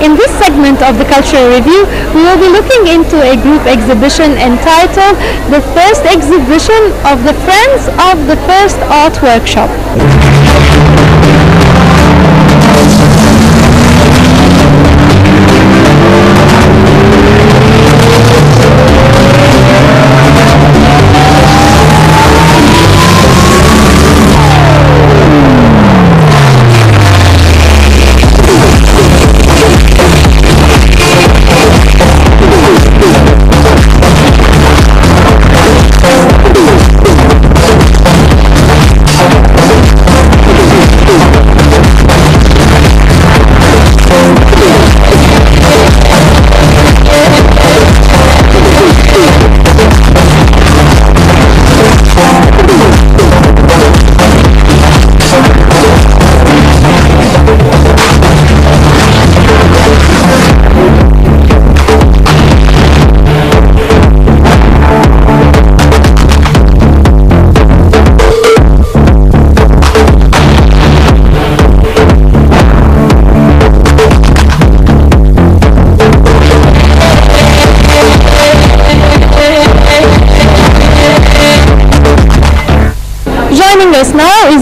In this segment of the Cultural Review, we will be looking into a group exhibition entitled The First Exhibition of the Friends of the First Art Workshop.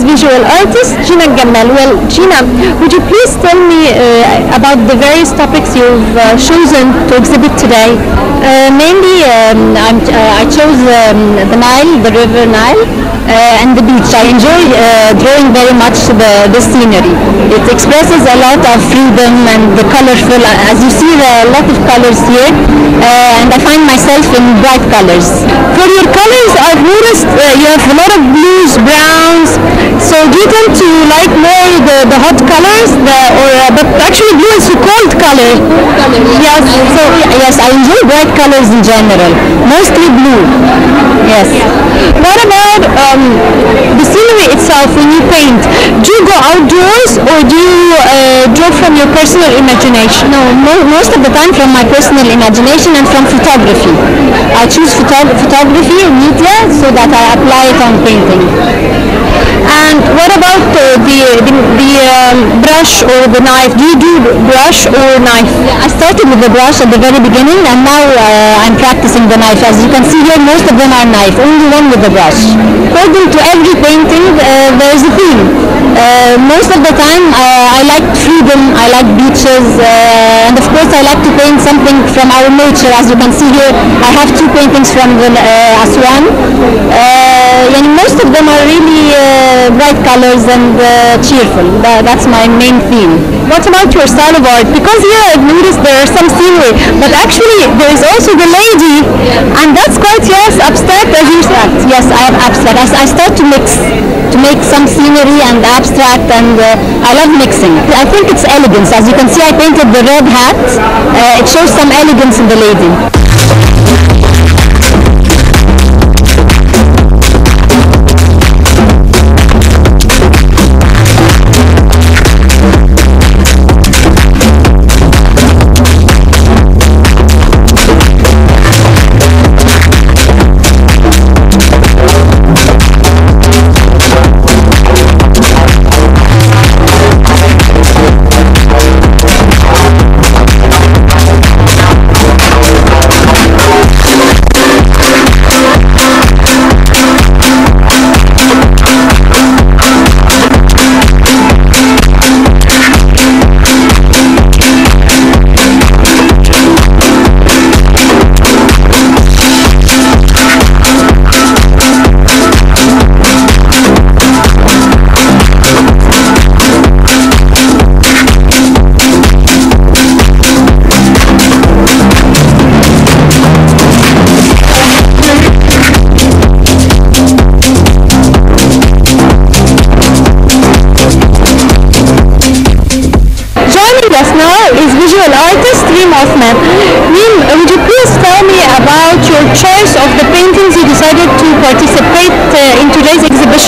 Visual artist Gina Gamal. Well, Gina, would you please tell me uh, about the various topics you've uh, chosen to exhibit today? Uh, mainly, um, uh, I chose um, the Nile, the River Nile, uh, and the beach. I enjoy uh, drawing very much the, the scenery. It expresses a lot of freedom and the colorful. As you see, there are a lot of colors here, and I find myself in bright colors. For your colors, I've noticed you have a lot of blues, browns. So do you tend to like more the, the hot colors, the, or uh, but actually blue is a cold color. Yes, so yes, I enjoy bright colors in general, mostly blue. Yes. What about um, the scenery itself when you paint? Do you go outdoors or do you uh, draw from your personal imagination? No, mo- most of the time from my personal imagination and from photography. I choose photo- photography and media so that I apply it on painting. The the, the um, brush or the knife? Do you do brush or knife? I started with the brush at the very beginning and now uh, I'm practicing the knife. As you can see here, most of them are knife, only one with the brush. According to every painting, uh, there is a theme. Uh, most of the time, uh, I like freedom, I like beaches, uh, and of course I like to paint something from our nature. As you can see here, I have two paintings from the, uh, Aswan. And most of them are really uh, bright colors and uh, cheerful. That, that's my main theme. What about your style of art? Because here I've noticed there are some scenery, but actually there is also the lady, and that's quite yes abstract as you. Yes, I have abstract. I, I start to mix, to make some scenery and abstract, and uh, I love mixing. I think it's elegance. As you can see, I painted the red hat. Uh, it shows some elegance in the lady.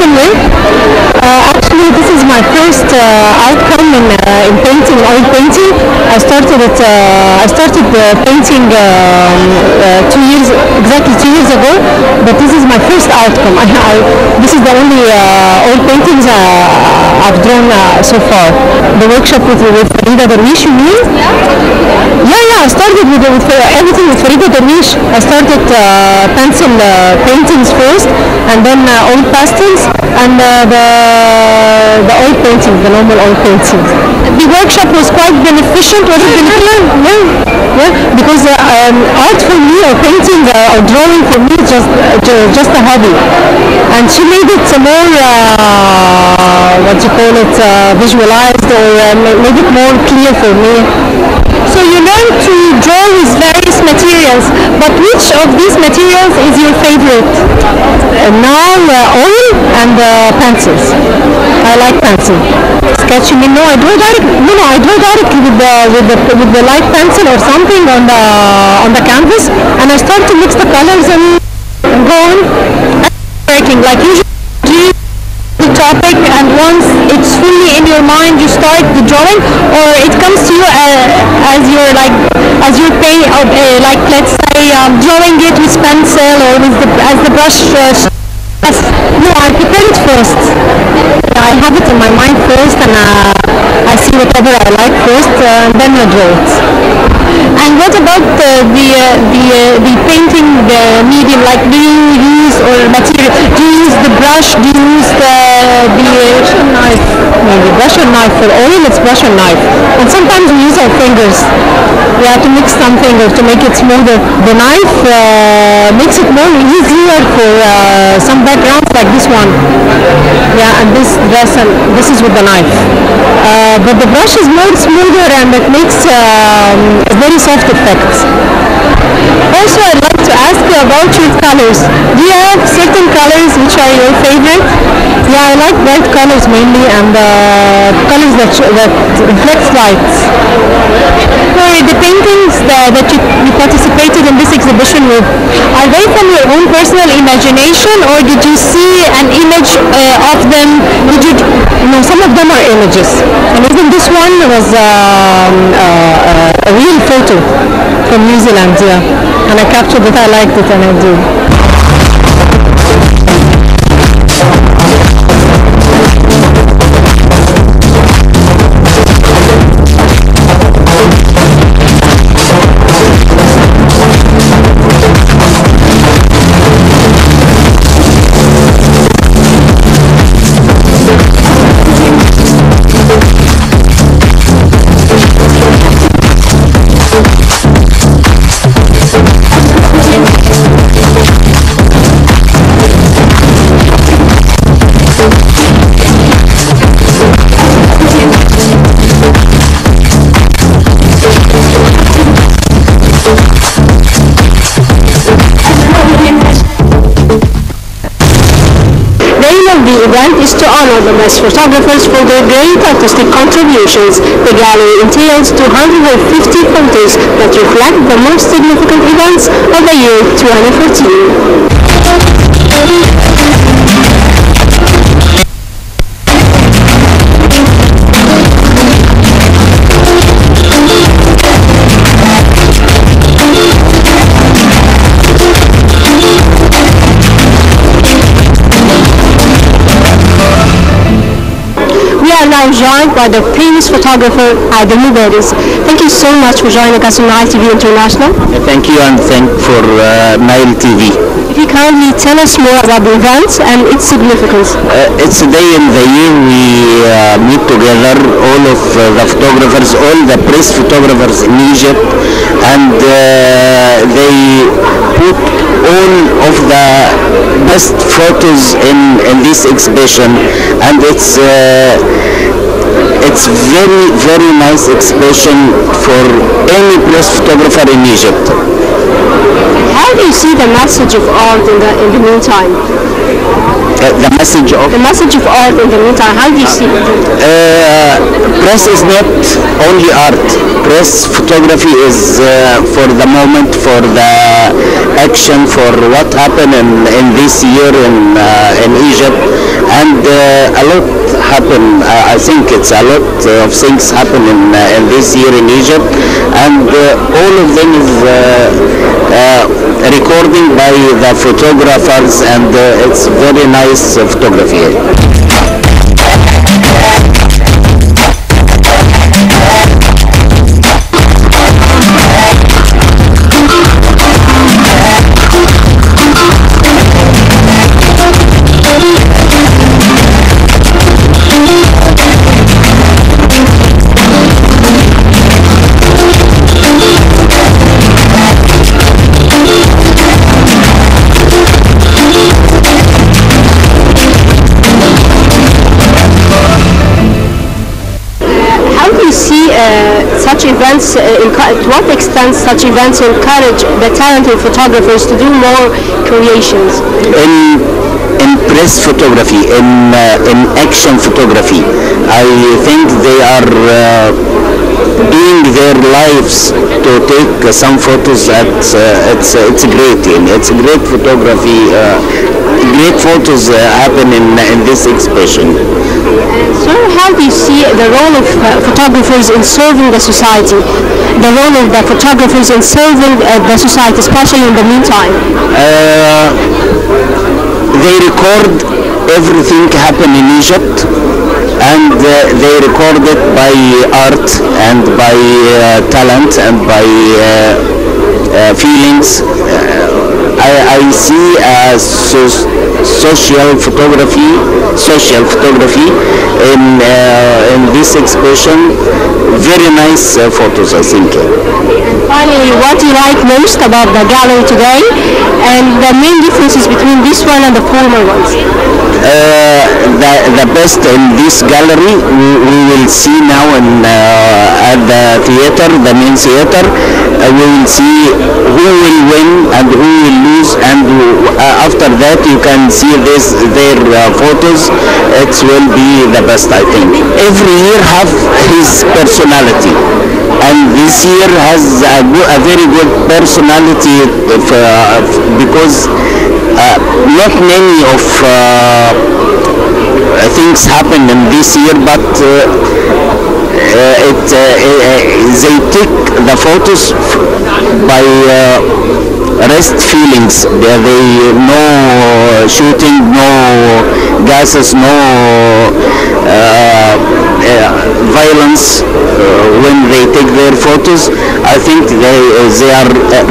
With? Uh, actually, this is my first uh, outcome in, uh, in painting, oil painting. I started it. Uh, I started uh, painting um, uh, two years, exactly two years ago. But this is my first outcome. I, I, this is the only uh, oil paintings uh, I've drawn uh, so far. The workshop with with Rida Darwish, you mean? Yeah, yeah. I started with, with everything with Farida Darwish. I started uh, pencil uh, paintings first, and then uh, oil pastels, and uh, the the oil painting, the normal oil painting. The workshop was quite beneficent. Was it beneficial? Yeah, yeah. Because uh, um, art for me, or painting, uh, or drawing for me, is just uh, just a hobby, and she made it more uh, what you call it, uh, visualized, or uh, ma- made it more clear for me. So you learned to draw with various materials, but which of these materials is your favorite? Uh, now uh, oil and uh, pencils. I like pencil. Sketching, no, I draw direct. No, no, I draw directly with the with the with the light pencil or something on the on the canvas, and I start to mix the colors and, go on. Working like you the topic and once it's fully in your mind you start the drawing or it comes to you uh, as you're like as you're pay or, uh, like let's say um, drawing it with pencil or with the as the brush uh, Yes. No, I prepare it first. I have it in my mind first, and uh, I see whatever I like first, uh, and then I draw it. And what about the the uh, the, uh, the painting medium like do you use or material do you use the brush do you use the the Brush and knife, maybe brush and knife. For oil, it's brush and knife, and sometimes we use our fingers. We have to mix some fingers to make it smoother. The knife uh, makes it more easier for uh, some backgrounds like this one. Yeah, and this dress and this is with the knife. Uh, but the brush is more smoother and it makes um, very soft effects. Also, I'd like to ask you about your colors. Do you have certain colors which are your favorite? Yeah, I like bright colors mainly and uh, colors that, that reflect light. For the paintings that, that you, you participated in this exhibition with, are they from your own personal imagination or did you see an image uh, of them? Did you, No, some of them are images. And even this one was um, uh, a real photo from New Zealand, yeah. And I captured it, I liked it, and I do. The event is to honor the best photographers for their great artistic contributions. The gallery entails 250 photos that reflect the most significant events of the year 2014. Joined by the famous photographer Adem Mubaris. Thank you so much for joining us on Nile TV International. Thank you and thank for uh, Nile TV. If you kindly tell us more about the event and its significance. Uh, it's a day in the year we uh, meet together, all of uh, the photographers, all the press photographers in Egypt, and uh, they put all of the best photos in, in this exhibition, and it's uh, it's very very nice expression for any press photographer in Egypt. How do you see the message of art in the, in the meantime? Uh, the message of The message of art in the meantime, how do you see it? Uh, press is not only art. Press photography is uh, for the moment, for the action, for what happened in, in this year in uh, in Egypt, and uh, a lot happened Uh, I think it's a lot of things happen in uh, in this year in Egypt, and uh, all of them is. Uh, uh, recording by the photographers and uh, it's very nice uh, photography. Such events, uh, to what extent such events encourage the talented photographers to do more creations? in in press photography, in uh, in action photography, I think they are uh, doing their lives to take uh, some photos. At uh, it's uh, it's great. It's great photography. Uh, great photos uh, happen in in this exhibition. How you see the role of uh, photographers in serving the society? The role of the photographers in serving uh, the society, especially in the meantime? Uh, they record everything happen in Egypt and uh, they record it by art and by uh, talent and by uh, feelings. Uh, I, I see uh, so- social photography, social photography in uh, in this exhibition. Very nice uh, photos, I think. Finally, what do you like most about the gallery today and the main differences between this one and the former ones? uh, the, the best in this gallery we, we will see now in, uh, at the theater, the main theater, uh, we will see who will win and who will lose and uh, after that you can see this their uh, photos. It will be the best I think. Every year have his personality and this year has a, a very good personality of, uh, because uh, not many of uh, things happened in this year, but uh, it, uh, uh, they take the photos by uh, rest feelings. They, they no shooting, no gases, no violence when they take their photos. I think they they are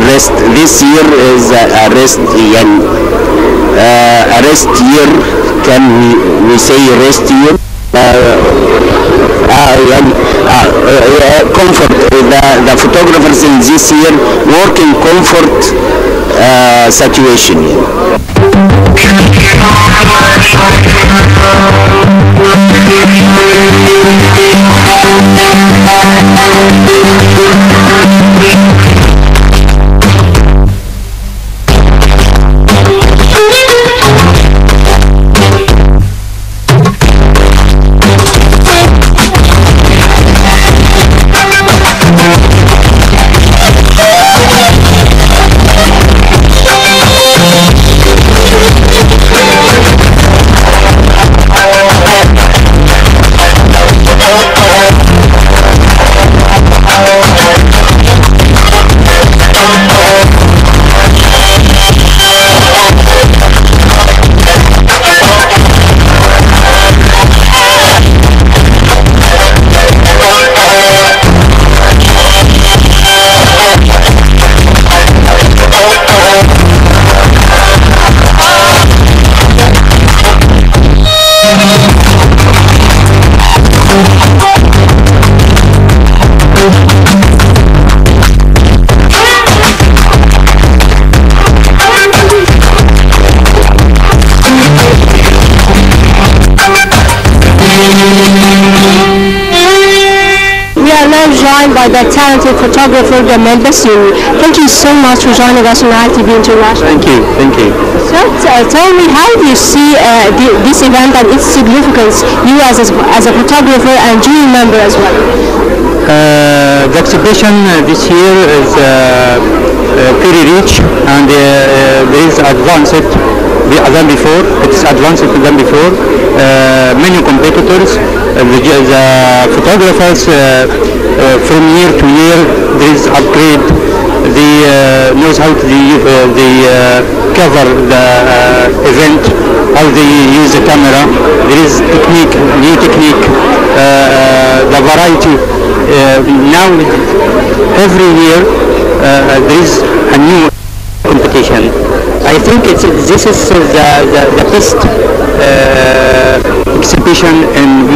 rest. This year is a rest year. uh, rest year. Can we, we say rest year? Uh, يعني, uh, uh, comfort. The, the photographers in this year work in comfort uh, situation. By the talented photographer Gamal Bassouni. Thank you so much for joining us on Nile TV International. Thank you, thank you. So uh, tell me, how do you see uh, the, this event and its significance, you as a, as a photographer and jury member as well? Uh, the exhibition uh, this year is uh, uh, very rich and uh, uh, there is advanced than before. It's advanced than before. Uh, many competitors, uh, the, the photographers uh, uh, from year to year there is upgrade. They uh, knows how to the, uh, they uh, cover the uh, event, how they use the camera. There is technique, new technique, uh, uh, the variety. Uh, now every year uh, there is a new competition. I think it's, this is the, the, the best uh, exhibition in